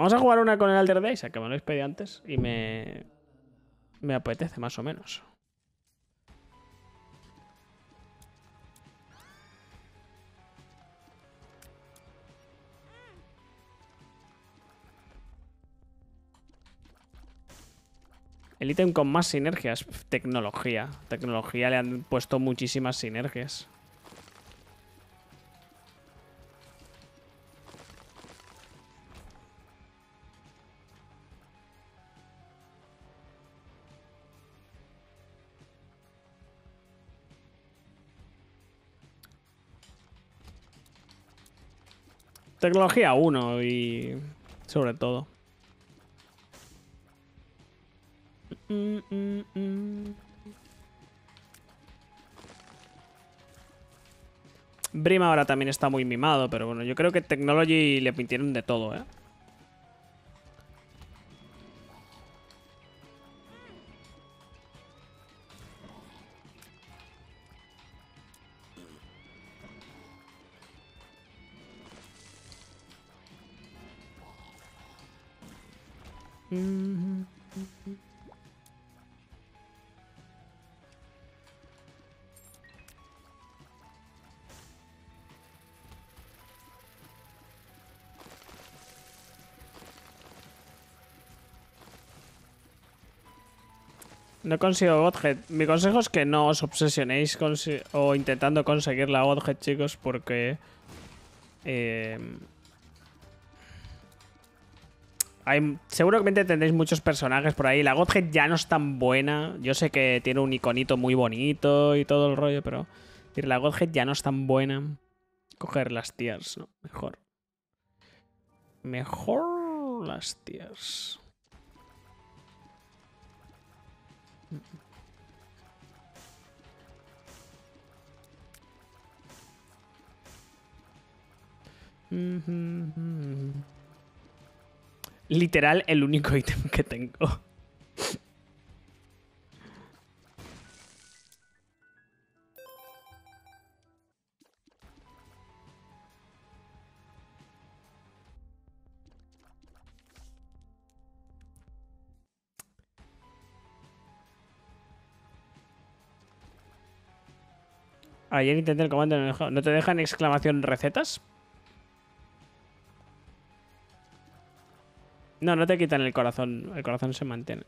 Vamos a jugar una con el Alter Days, que me lo pedido antes y me. Me apetece, más o menos. El ítem con más sinergias. Tecnología. Tecnología le han puesto muchísimas sinergias. Tecnología 1 y sobre todo. Mm, mm, mm. Brim ahora también está muy mimado, pero bueno, yo creo que Technology le pintieron de todo, ¿eh? No consigo Godhead. Mi consejo es que no os obsesionéis consi- o intentando conseguir la Godhead, chicos, porque... eh, seguramente tendréis muchos personajes por ahí. La Godhead ya no es tan buena. Yo sé que tiene un iconito muy bonito y todo el rollo, pero... La Godhead ya no es tan buena. Coger las tiers, ¿no? Mejor. Mejor las tiers. Literal, el único ítem que tengo. Ayer intenté el comando. ¿No te dejan exclamación recetas? No, no te quitan el corazón. El corazón se mantiene.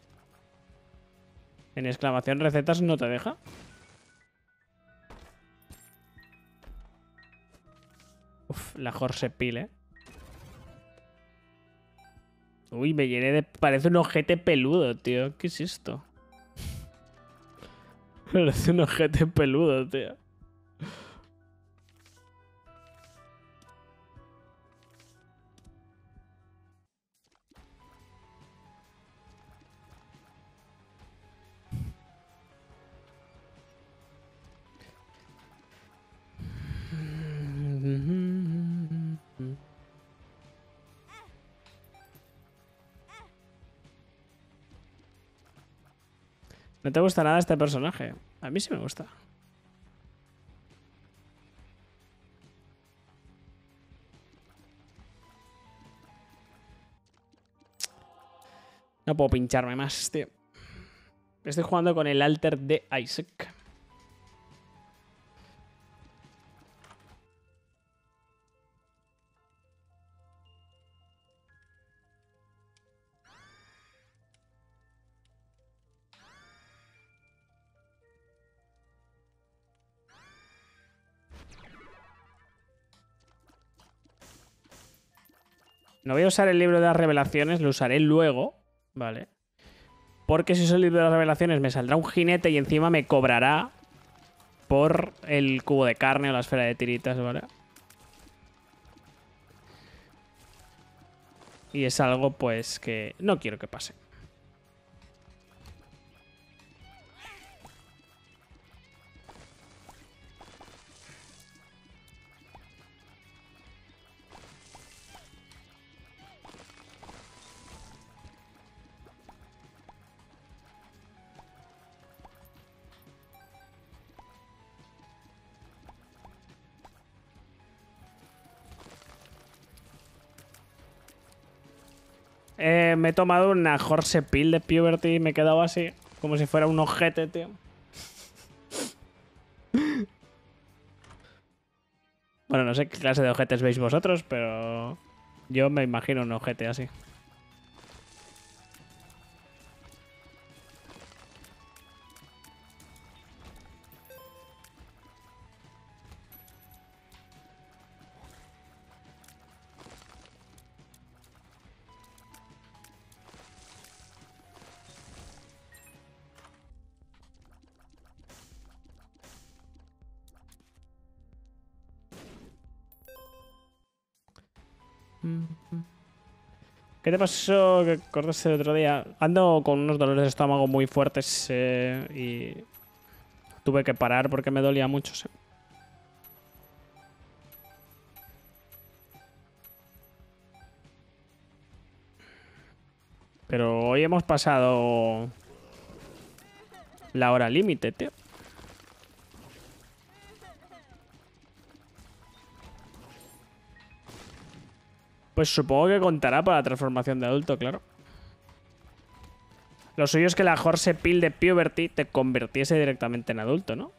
En exclamación recetas no te deja. Uf, la Jorse Pile. Uy, me llené de... Parece un ojete peludo, tío. ¿Qué es esto? Parece un ojete peludo, tío. ¿No te gusta nada este personaje? A mí sí me gusta. No puedo pincharme más, tío. Estoy jugando con el alter de Isaac. No voy a usar el libro de las revelaciones, lo usaré luego, ¿vale? Porque si uso el libro de las revelaciones me saldrá un jinete y encima me cobrará por el cubo de carne o la esfera de tiritas, ¿vale? Y es algo, pues, que no quiero que pase. Eh, me he tomado una Horse Pill de Puberty y me he quedado así, como si fuera un ojete, tío. Bueno, no sé qué clase de ojetes veis vosotros, pero yo me imagino un ojete así. Te pasó que cortaste el otro día? Ando con unos dolores de estómago muy fuertes eh, y tuve que parar porque me dolía mucho. sí. Pero hoy hemos pasado la hora límite, tío. Pues supongo que contará para la transformación de adulto, claro. Lo suyo es que la Horse Pill de Puberty te convirtiese directamente en adulto, ¿no?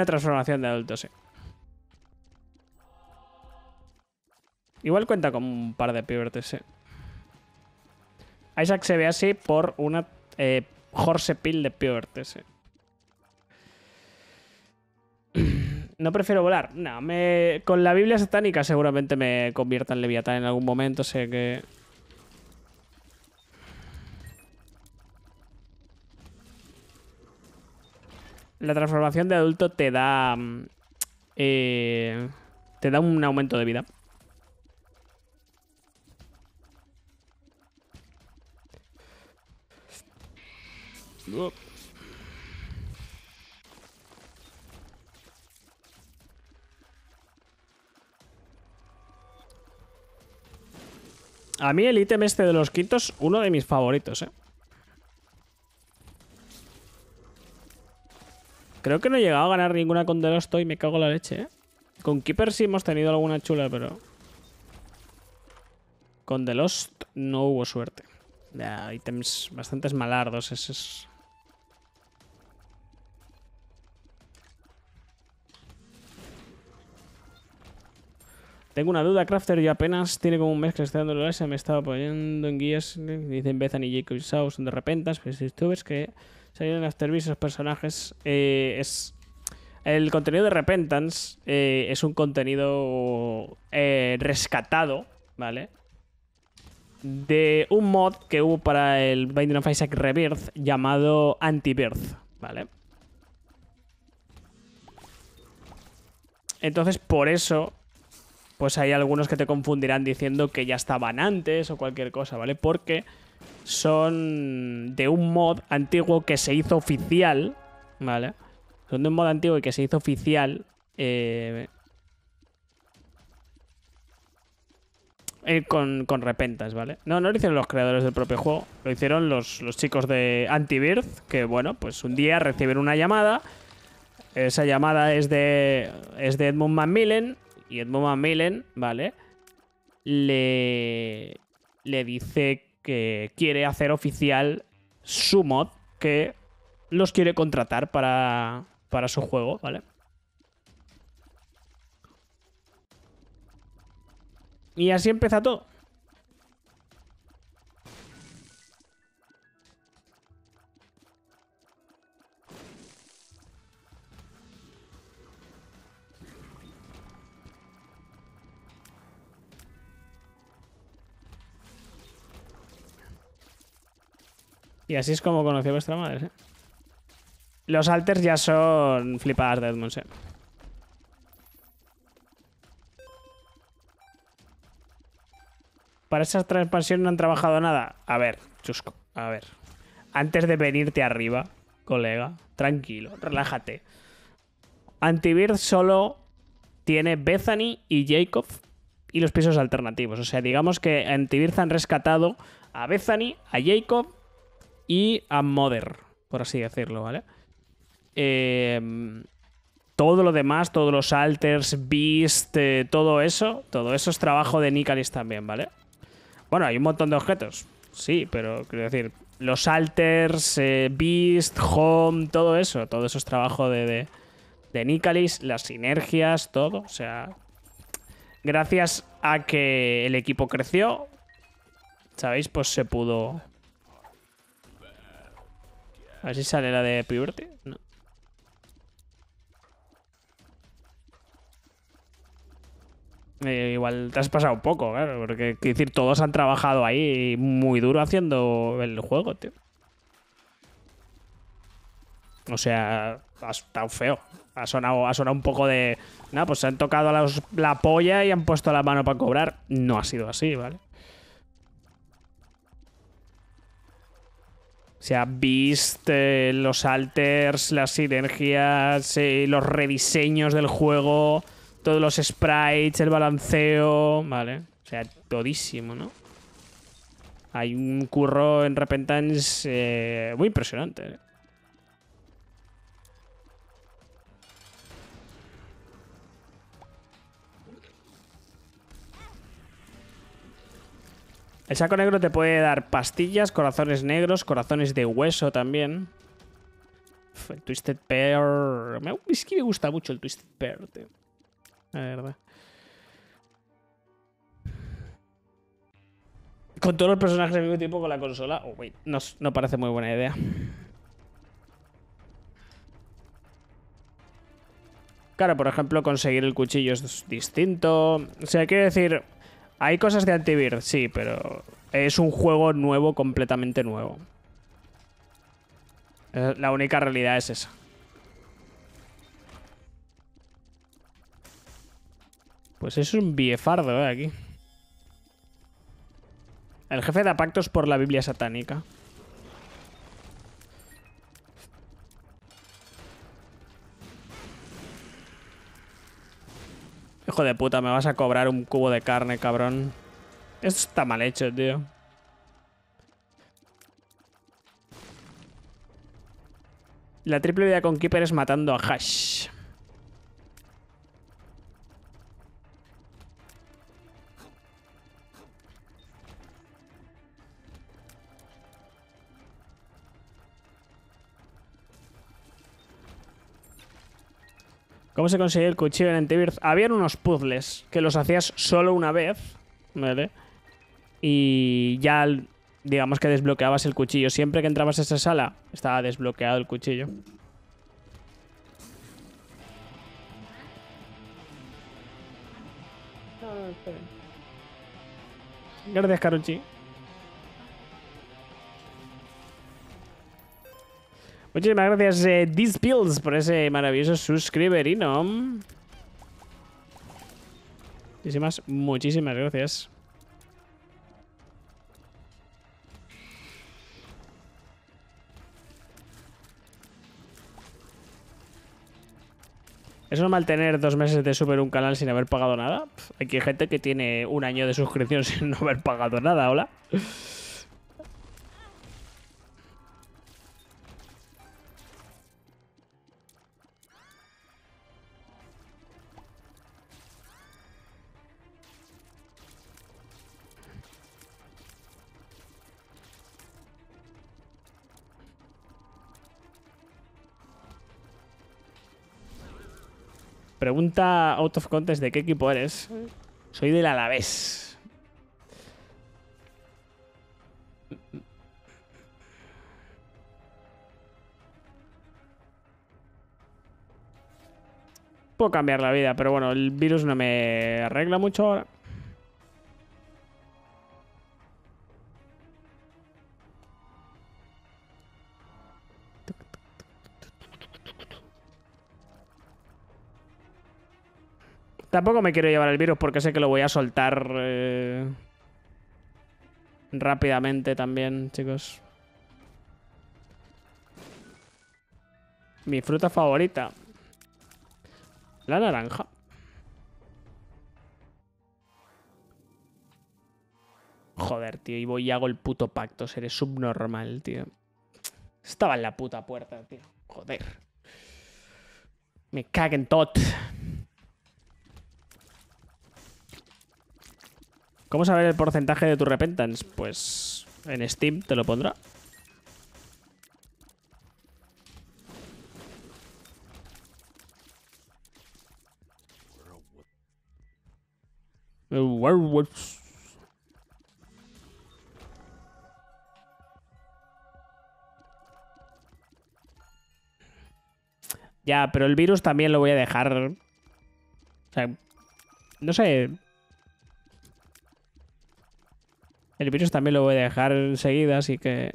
Una transformación de adulto, sí. Igual cuenta con un par de pubertes, sí. Isaac se ve así por una eh, Horse de pubertes, sí. No prefiero volar. No, me... con la Biblia satánica seguramente me convierta en Leviatán en algún momento. Sé que la transformación de adulto te da. mm, eh, te da un aumento de vida. A mí el ítem este de los quintos, uno de mis favoritos, eh. Creo que no he llegado a ganar ninguna con The Lost y me cago en la leche, ¿eh? Con Keeper sí hemos tenido alguna chula, pero... Con The Lost no hubo suerte. Ya, ítems bastante malardos esos. Tengo una duda, Crafter. Yo apenas tiene como un mes que estoy dando el me estaba apoyando en guías. Dicen Bethany y Jacob Shaw son de repentas. Pero si tú ves que salieron en Afterbeat esos personajes, eh, es. El contenido de Repentance eh, es un contenido eh, rescatado, ¿vale? De un mod que hubo para el Binding of Isaac Rebirth llamado Anti-Birth, ¿vale? Entonces, por eso, pues hay algunos que te confundirán diciendo que ya estaban antes o cualquier cosa, ¿vale? Porque son de un mod antiguo que se hizo oficial, ¿vale? Son de un mod antiguo y que se hizo oficial. eh, eh, con, con repentas, ¿vale? No, no lo hicieron los creadores del propio juego. Lo hicieron los, los chicos de Anti-Birth, que bueno, pues un día reciben una llamada. Esa llamada es de, es de Edmund Macmillan. Y Edmund Macmillan, ¿vale? Le, le dice quiere hacer oficial su mod, que los quiere contratar para, para su juego, ¿vale? Y así empieza todo. Y así es como conocí a vuestra madre, ¿eh? Los alters ya son flipadas de Edmunds, ¿eh? Para esas expansiones no han trabajado nada. A ver, chusco, a ver. Antes de venirte arriba, colega, tranquilo, relájate. Antivir solo tiene Bethany y Jacob y los pisos alternativos. O sea, digamos que Antivir han rescatado a Bethany, a Jacob y a Mother, por así decirlo, ¿vale? Eh, todo lo demás, todos los alters, beast, eh, todo eso, todo eso es trabajo de Nicalis también, ¿vale? Bueno, hay un montón de objetos, sí, pero quiero decir, los alters, eh, beast, home, todo eso, todo eso es trabajo de, de, de Nicalis, las sinergias, todo, o sea, gracias a que el equipo creció, ¿sabéis? Pues se pudo... A ver si sale la de Puberty. No. Eh, igual te has pasado un poco, claro, porque quiero decir, todos han trabajado ahí muy duro haciendo el juego, tío. O sea, ha estado feo. Ha sonado, ha sonado un poco de. No, pues se han tocado la polla y han puesto la mano para cobrar. No ha sido así, ¿vale? O sea, Beast, eh, los alters, las sinergias, eh, los rediseños del juego todos los sprites, el balanceo, ¿vale? O sea, todísimo, ¿no? Hay un curro en Repentance eh, muy impresionante. El saco negro te puede dar pastillas, corazones negros, corazones de hueso también. el Twisted Pair... Es que me gusta mucho el Twisted Pair, tío. La verdad. Con todos los personajes al mismo tiempo con la consola. Oh, no, no parece muy buena idea. Claro, por ejemplo, conseguir el cuchillo es distinto. O sea, quiero decir, hay cosas de Antivir, sí, pero es un juego nuevo, completamente nuevo. La única realidad es esa. Pues es un biefardo, ¿eh? Aquí. El jefe da pactos por la Biblia satánica. Hijo de puta, me vas a cobrar un cubo de carne, cabrón. Esto está mal hecho, tío. La triple vida con Keeper es matando a Hash. ¿Cómo se consigue el cuchillo en Antivir? Habían unos puzzles que los hacías solo una vez, ¿vale? Y ya, digamos que desbloqueabas el cuchillo. Siempre que entrabas a esa sala, estaba desbloqueado el cuchillo. Gracias, Karuchi. Muchísimas gracias, eh, Pills, por ese maravilloso suscriberino. Muchísimas, muchísimas gracias. ¿Es normal tener dos meses de subir un canal sin haber pagado nada? Aquí hay gente que tiene un año de suscripción sin no haber pagado nada, hola. Pregunta out of contest de qué equipo eres. Soy del Alavés. Puedo cambiar la vida, pero bueno, el virus no me arregla mucho ahora. Tampoco me quiero llevar el virus porque sé que lo voy a soltar. Eh... rápidamente también, chicos. Mi fruta favorita. La naranja. Joder, tío. Y voy y hago el puto pacto. Seré subnormal, tío. Estaba en la puta puerta, tío. Joder. Me caguen tot. ¿Cómo saber el porcentaje de tu repentance? Pues en Steam te lo pondrá. Werewolves. Ya, pero el virus también lo voy a dejar. O sea, no sé. El virus también lo voy a dejar enseguida, así que...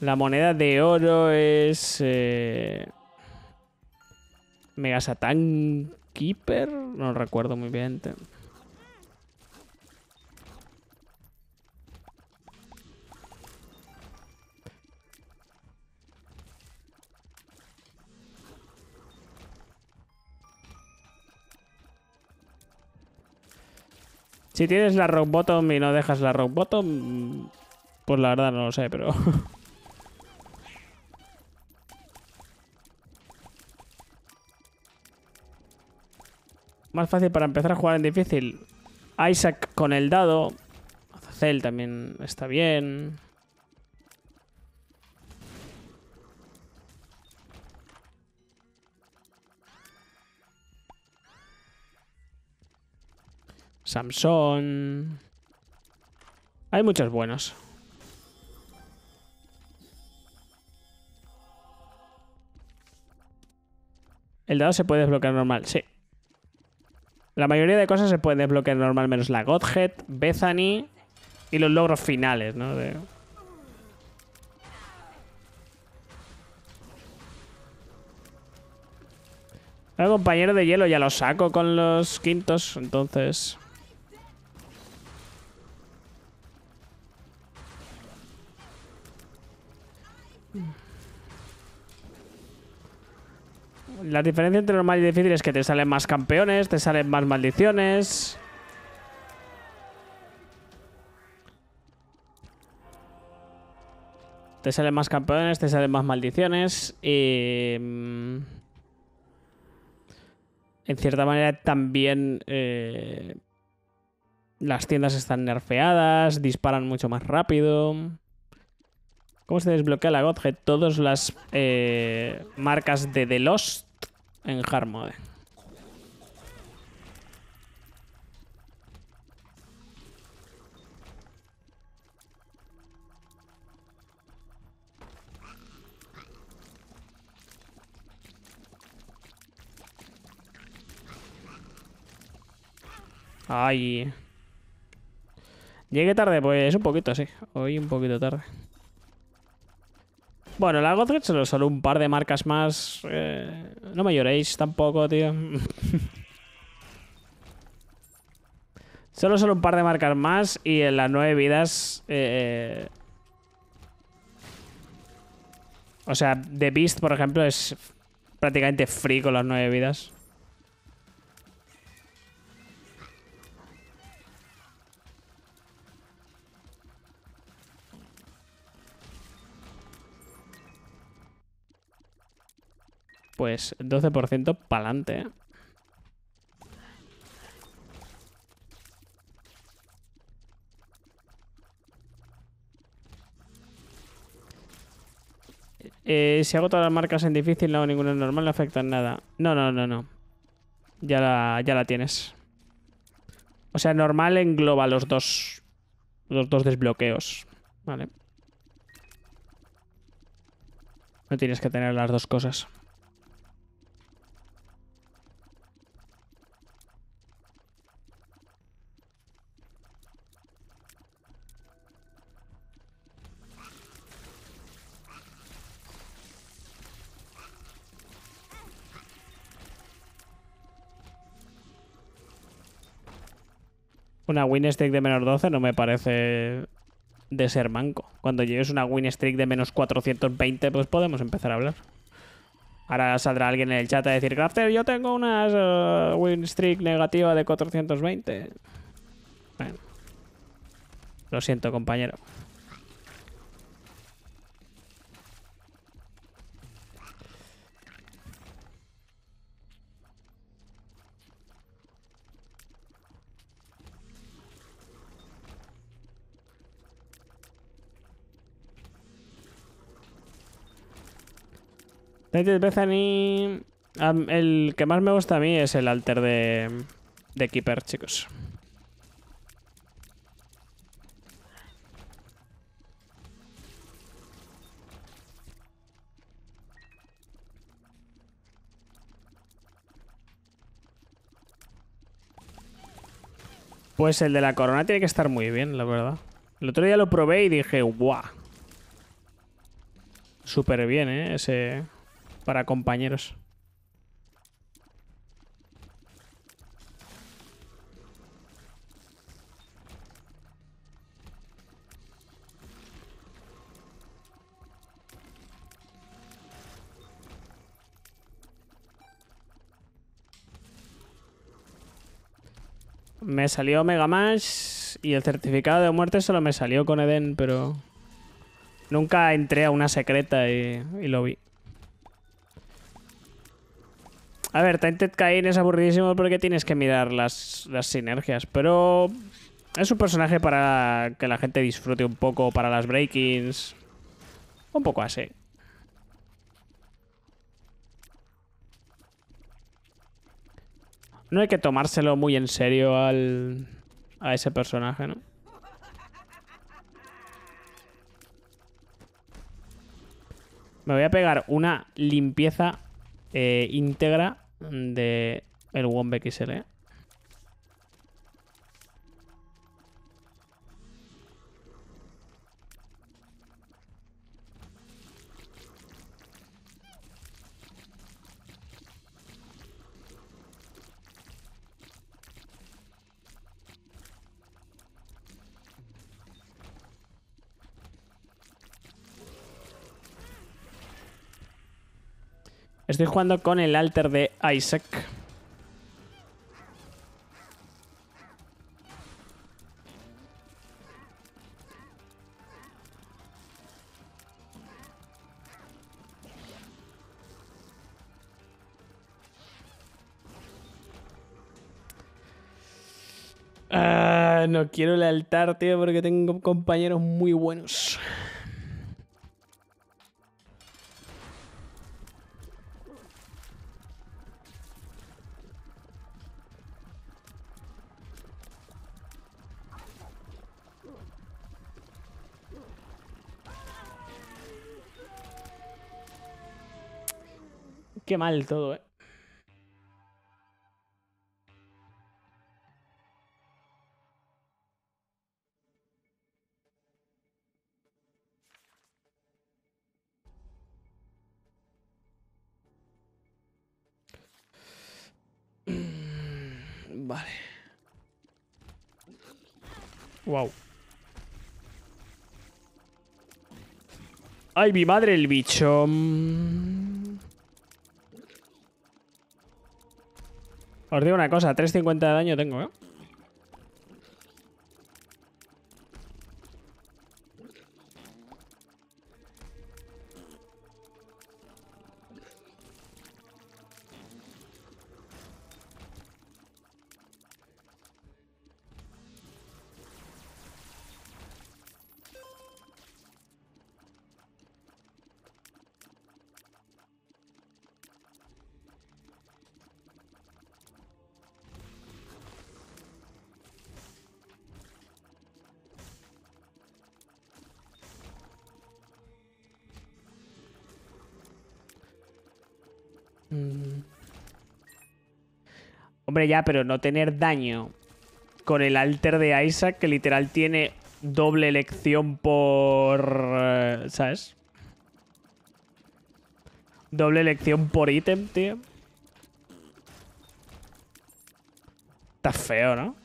La moneda de oro es... Eh... Mega Satan Keeper. No recuerdo muy bien. Si tienes la rock bottom y no dejas la rock bottom, pues la verdad no lo sé, pero... Más fácil para empezar a jugar en difícil. Isaac con el dado. Azazel también está bien. Samson. Hay muchos buenos. El dado se puede desbloquear normal, sí. La mayoría de cosas se pueden desbloquear normal, menos la Godhead, Bethany y los logros finales, ¿no? El compañero de hielo ya lo saco con los quintos, entonces... La diferencia entre normal y difícil es que te salen más campeones, te salen más maldiciones. Te salen más campeones, te salen más maldiciones y... Mm, en cierta manera también... Eh, las tiendas están nerfeadas, disparan mucho más rápido. ¿Cómo se desbloquea la Godhead? Todas las eh, marcas de The Lost en hard mode. Ay. Llegué tarde, pues un poquito, sí. Hoy un poquito tarde. Bueno, la Godred solo, solo un par de marcas más. Eh, no me lloréis tampoco, tío. solo solo un par de marcas más y en las nueve vidas... Eh, o sea, The Beast, por ejemplo, es prácticamente free con las nueve vidas. Pues 12% para adelante. Eh, si hago todas las marcas en difícil, no hago ninguna normal, no afecta en nada. No, no, no, no. Ya la, ya la tienes. O sea, normal engloba los dos. Los dos desbloqueos. Vale. No tienes que tener las dos cosas. Una win streak de menos 12 no me parece de ser manco. Cuando llegues una win streak de menos 420, pues podemos empezar a hablar. Ahora saldrá alguien en el chat a decir, Crafter, yo tengo una eh, win streak negativa de 420. Bueno. Lo siento, compañero. Bethany. El que más me gusta a mí es el alter de, de Keeper, chicos. Pues el de la corona tiene que estar muy bien, la verdad. El otro día lo probé y dije, ¡guau! Súper bien, ¿eh? Ese para compañeros. Me salió Mega Mash y el certificado de muerte solo me salió con Eden, pero nunca entré a una secreta y, y lo vi. A ver, Tainted Cain es aburridísimo porque tienes que mirar las, las sinergias, pero es un personaje para que la gente disfrute un poco, para las breakings. Un poco así. No hay que tomárselo muy en serio al, a ese personaje, ¿no? Me voy a pegar una limpieza eh, íntegra de el Wombe XL. Estoy jugando con el alter de Isaac. Ah, no quiero el altar, tío, porque tengo compañeros muy buenos. Mal todo, eh. Vale. Wow. Ay, mi madre el bicho. Os digo una cosa, 3.50 de daño tengo, ¿eh? Ya, pero no tener daño con el alter de Isaac, que literal tiene doble elección por... Eh, ¿Sabes? Doble elección por ítem, tío. Está feo, ¿no?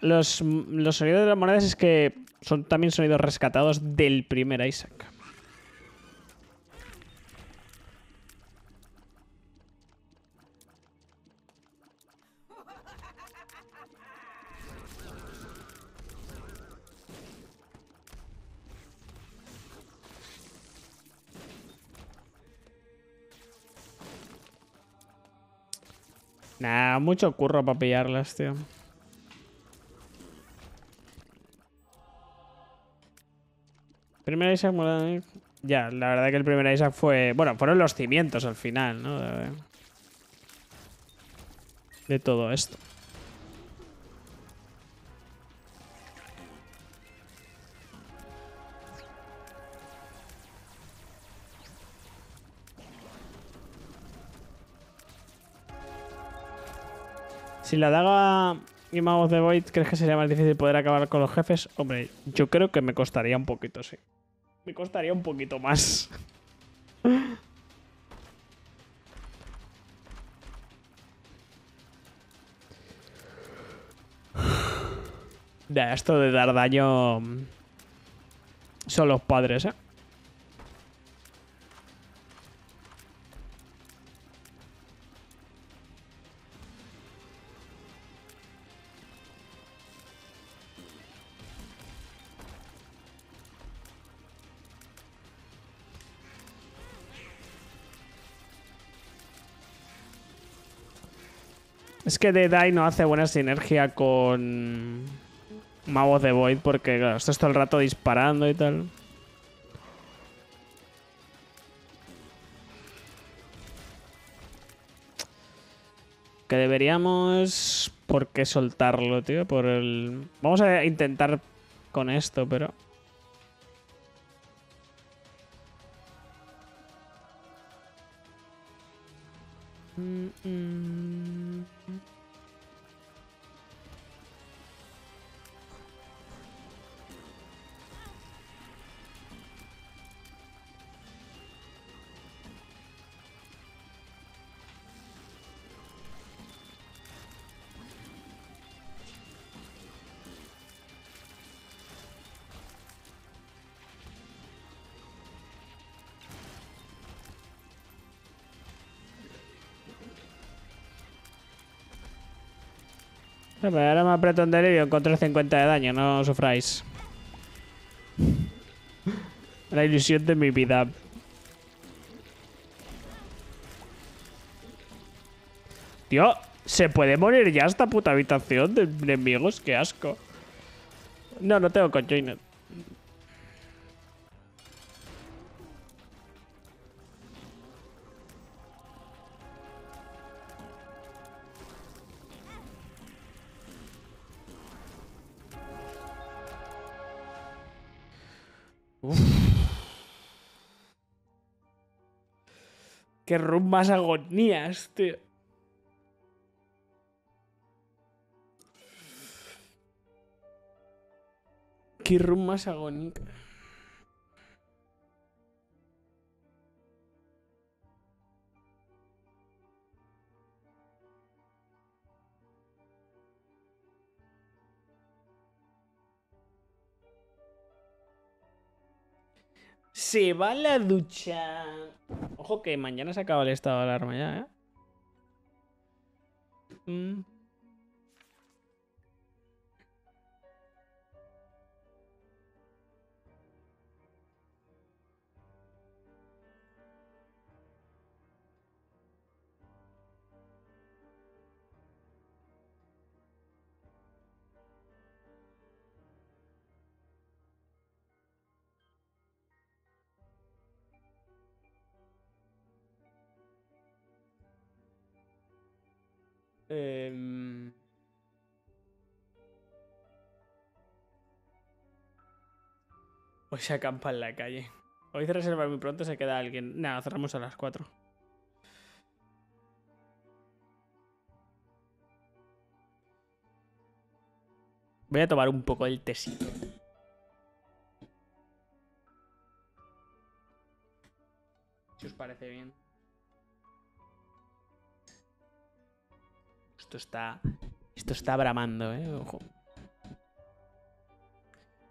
Los, los sonidos de las monedas es que son también sonidos rescatados del primer Isaac. Mucho curro para pillarlas, tío. Primer Isaac, mola- ya, la verdad que el primer Isaac fue. Bueno, fueron los cimientos al final, ¿no? De todo esto. Si la daga y Magos de Void, ¿crees que sería más difícil poder acabar con los jefes? Hombre, yo creo que me costaría un poquito, sí. Me costaría un poquito más. Ya, esto de dar daño mm, son los padres, ¿eh? Es que Deadeye no hace buena sinergia con Magos de Void porque, claro, esto es todo el rato disparando y tal. Que deberíamos... ¿Por qué soltarlo, tío? Por el... Vamos a intentar con esto, pero... Mm, mm. Ahora me aprieto un delirio con 350 de daño, no sufráis. La ilusión de mi vida. Tío, ¿se puede morir ya esta puta habitación de enemigos? ¡Qué asco! No, no tengo conjoiner. Qué run más agonías, tío. Qué run más agónica. Se va la ducha. Ojo que mañana se acaba el estado de alarma ya, ¿eh? Mm. Em, Hoy se acampa en la calle. Hoy se reserva muy pronto, se queda alguien. Nada, cerramos a las 4. Voy a tomar un poco el tesito. Si os parece bien. Esto está. Esto está bramando, eh.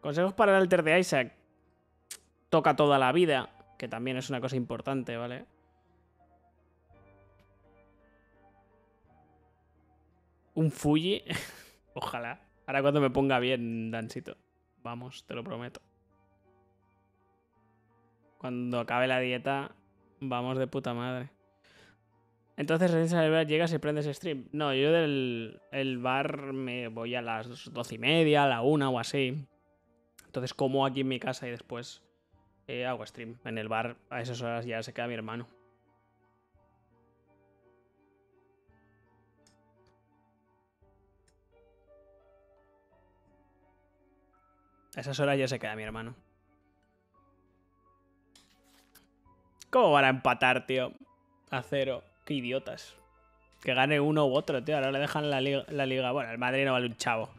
Consejos para el alter de Isaac. Toca toda la vida, que también es una cosa importante, ¿vale? Un Fuji. Ojalá. Ahora cuando me ponga bien, Dansito. Vamos, te lo prometo. Cuando acabe la dieta, vamos de puta madre. Entonces, llegas y prendes stream. No, yo del el bar me voy a las doce y media, a la una o así. Entonces como aquí en mi casa y después eh, hago stream. En el bar a esas horas ya se queda mi hermano. A esas horas ya se queda mi hermano. ¿Cómo van a empatar, tío? A cero. Qué idiotas. Que gane uno u otro, tío. Ahora le dejan la liga, la liga. Bueno, el Madrid no vale un chavo.